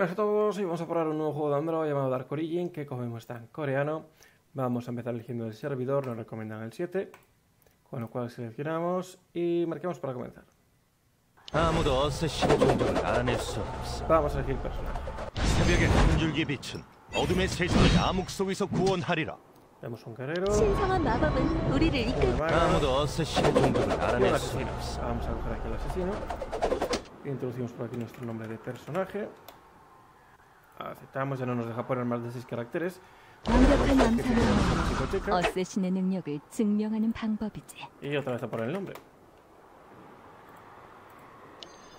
buenas a todos, hoy vamos a probar un nuevo juego de Android llamado Dark Origin, que como vemos está en coreano. Vamos a empezar eligiendo el servidor, nos recomiendan el 7, con lo cual seleccionamos y marcamos para comenzar. Vamos a elegir personaje. Tenemos un guerrero. Vamos a coger aquí al asesino. Introducimos por aquí nuestro nombre de personaje. Aceptamos, ya no nos deja poner más de 6 caracteres. 완벽한 암살을 Chico, chica. 어쌔신의 능력을 증명하는 방법이지. Y otra vez a poner el nombre.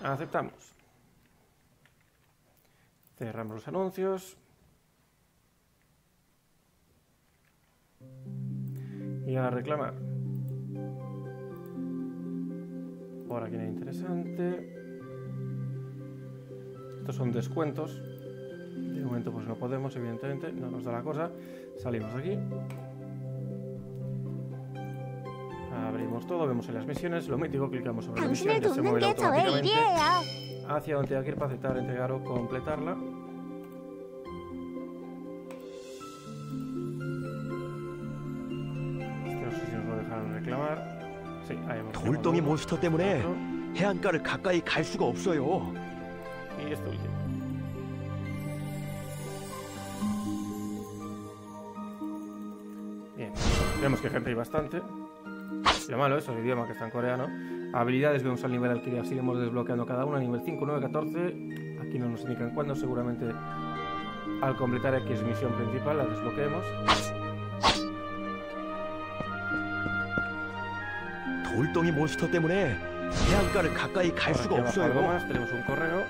Aceptamos. Cerramos los anuncios. Y a reclamar. Por aquí no hay interesante. Estos son descuentos. De momento pues no podemos, evidentemente. No nos da la cosa. Salimos de aquí. Abrimos todo, vemos en las misiones, lo mítico, clicamos sobre la misión, 당신을 ya se 돕는 mueve 게 저의 automáticamente 일이에요. hacia donde tenga que ir para aceptar, entregar o completarla. Este no sé si nos lo dejaron reclamar. Sí, ahí hemos 돌덩이 reclamado 몬스터 때문에 otro. 해안가를 가까이 갈 수가 없어요. Y este último. vemos que gente hay bastante. Lo malo es el idioma que está en coreano. Habilidades vemos al nivel al que así iremos desbloqueando cada una. Nivel 5, 9, 14. Aquí no nos indican cuándo, seguramente al completar X misión principal la desbloqueemos. 돌덩이 몬스터 때문에 해안가를 가까이 갈 Por 수가 aquí abajo algo 없어요. más, tenemos un correo.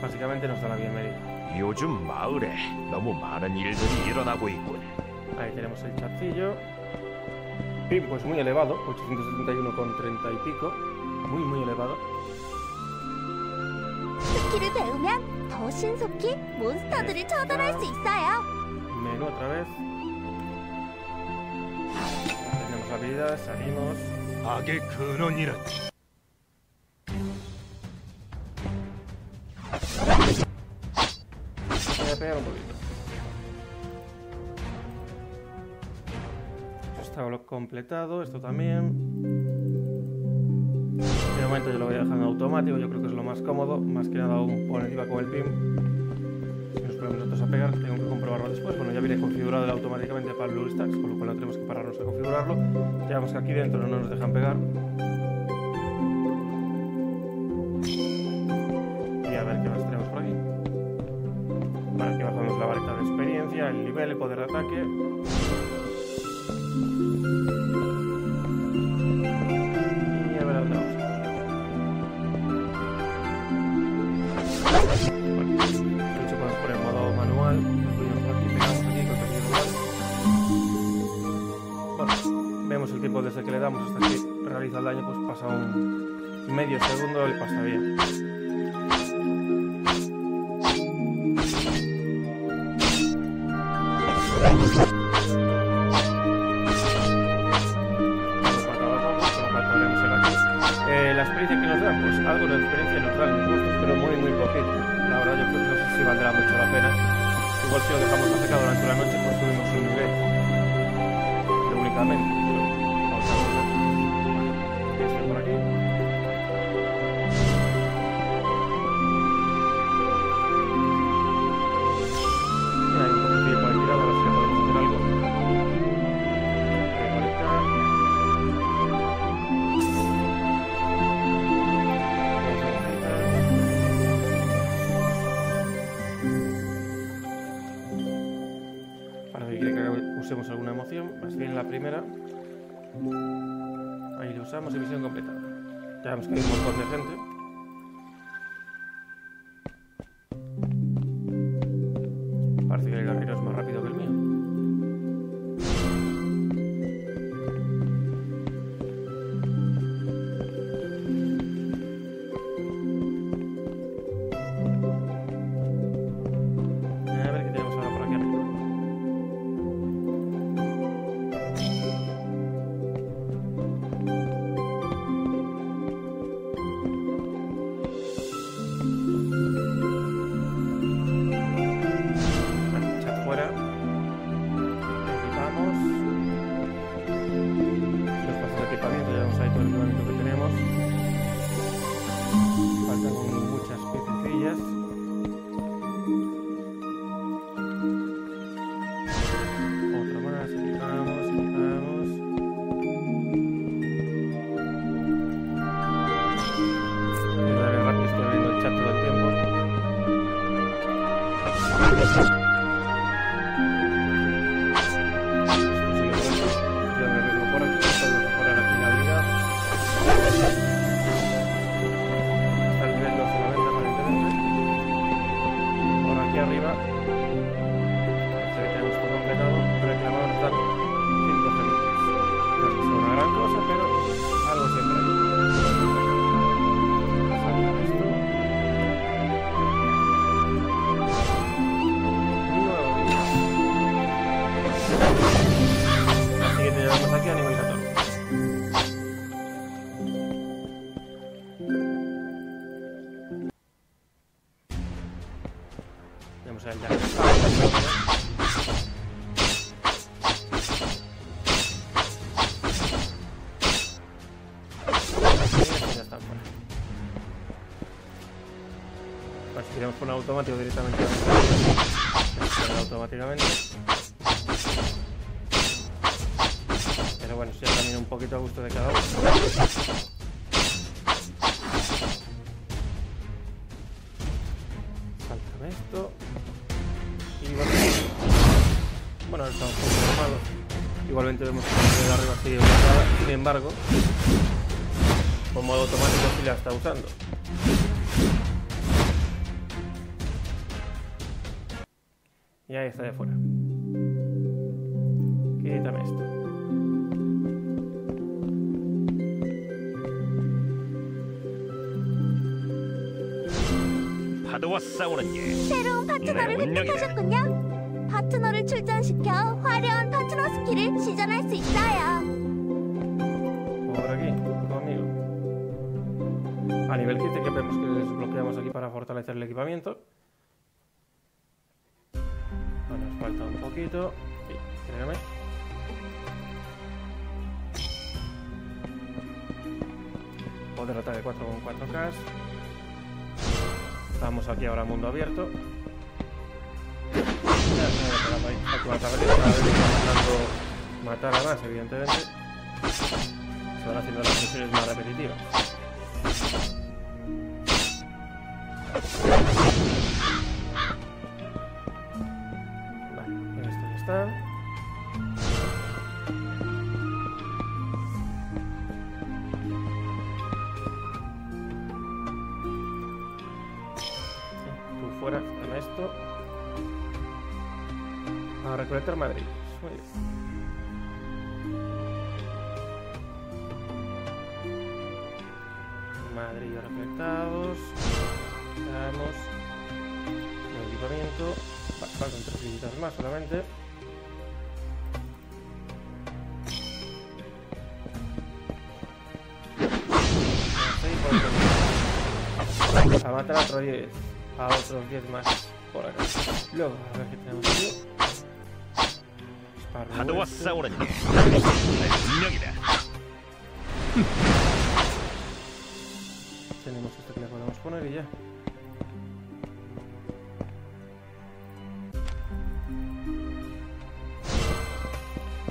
Básicamente nos da la bienvenida. 요즘 마을에 너무 많은 일들이 일어나고 있군. Ahí tenemos el chatillo. Pim, pues muy elevado, 871,30 y pico. Muy, muy elevado. 스킬을 배우면 더 신속히 몬스터들을 처단할 수 있어요. Menú otra vez. Tenemos habilidades, salimos. 악의 Voy pegar un poquito. Está completado, esto también. De momento yo lo voy a dejar en automático, yo creo que es lo más cómodo, más que nada aún por encima con el PIM. Si nos ponemos nosotros a pegar, tengo que comprobarlo después. Bueno, ya viene configurado automáticamente para el Blue Stacks, con lo cual no tenemos que pararnos a configurarlo. Ya que aquí dentro no nos dejan pegar. El nivel, el poder de ataque. Y a ver dónde vamos. Bueno, de hecho podemos poner modo manual. Aquí, pegamos vemos el tiempo desde que le damos hasta que realiza el daño, pues pasa un medio segundo y pasa bien. Eh, la experiencia que nos da, pues algo de experiencia nos los monstruos, pero muy, muy poquito. La verdad, yo creo que no sé si valdrá mucho la pena. Igual si lo dejamos secado durante la noche, pues subimos un nivel. Pero únicamente. Usemos alguna emoción, más bien la primera. Ahí lo usamos y misión completada. Ya que hay un montón de gente. Parece que el guerrero es más rápido que el mío. faltan muchas piececillas Ya están fuera. Vale, si tiramos con un automático directamente automáticamente. Pero bueno, ya también un poquito a gusto de cada uno. Igualmente vemos que el de arriba sigue bloqueada. Sin embargo, con modo automático sí la está usando. Y ahí está de fuera. Quítame esto. 파도와 싸우는 게 새로운 파트너를 네, 운명이다. 획득하셨군요. 파트너를 출전시켜 화려한 파트너 스킬을 시전할 수 있어요. Por aquí, conmigo. A nivel 15 que vemos que desbloqueamos aquí para fortalecer el equipamiento. Bueno, nos falta un poquito. Sí, créame. Poder ataque 4 con 4K. Estamos aquí ahora mundo abierto. Ya se me había pegado ahí. Aquí va a cada vez intentando matar a más, evidentemente se van haciendo las misiones más repetitivas. Vale, esto ya está. Fuera, dame esto. A recolectar Madrid. Muy bien. Madrillos reflectados. Veamos. Nuevo equipamiento. Faltan tres visitas más solamente. A matar a otros 10. A otros 10 más por acá. Luego, a ver qué tenemos aquí. 파도와 Sparrow 싸우는 게 내 운명이다. Tenemos esto que le podemos poner y ya.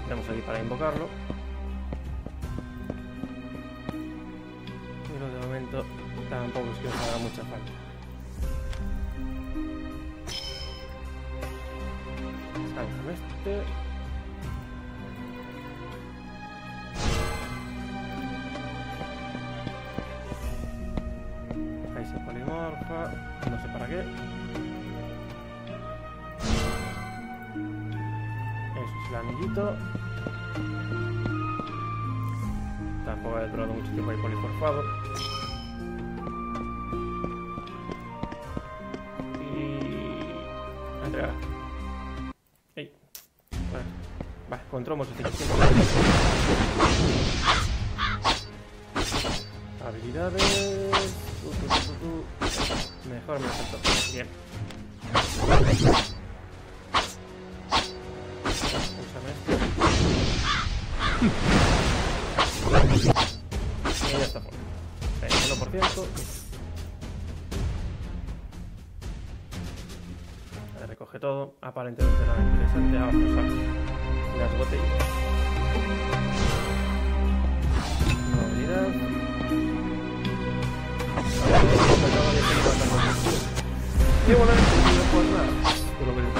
Tenemos aquí para invocarlo. Pero de momento tampoco es que nos haga mucha falta. Sáltame este. Eso es el anillito. Tampoco ha durado mucho tiempo ahí polimorfado. Y... Entregar. Ey. Bueno. Va, encontramos este Habilidades. Mejor me acepto. Bien. Esto. Y ya está fuera. Venga, 1%. Vale, recoge todo. Aparentemente nada interesante. Ahora salen las botellas. Movilidad. Y bueno, pues nada, por lo que les